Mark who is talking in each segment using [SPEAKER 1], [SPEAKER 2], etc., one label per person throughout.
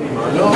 [SPEAKER 1] Não.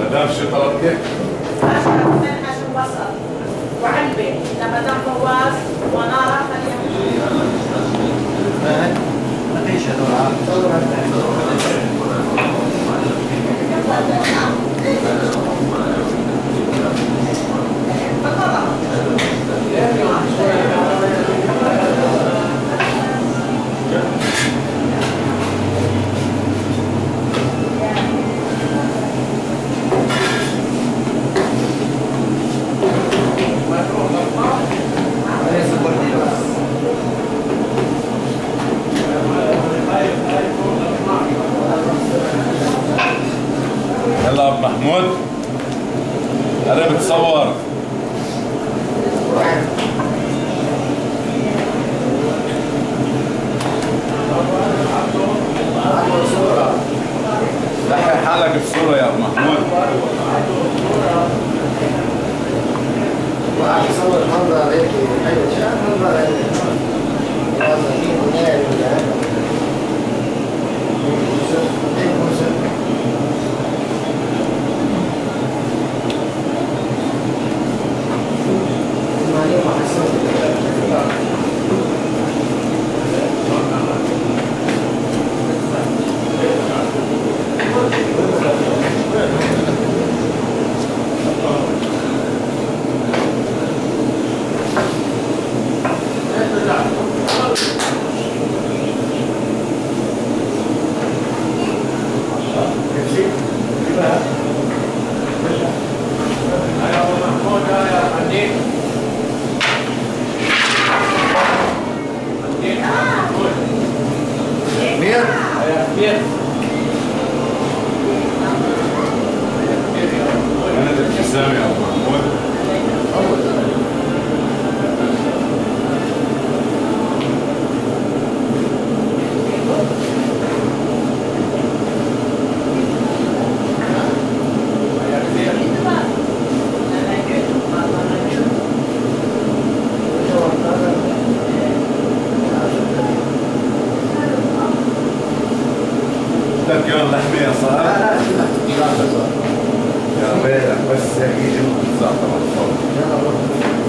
[SPEAKER 1] مدام شو طلبتك؟
[SPEAKER 2] وعلبة Thank you.
[SPEAKER 1] يلا ابو محمود أنا بتصور لحق حالك بصورة يا ابو محمود
[SPEAKER 3] وقعد يصور منظر هيك حلو شاف منظر هيك
[SPEAKER 1] يا بيتك بس يجي 19
[SPEAKER 3] يلا روح.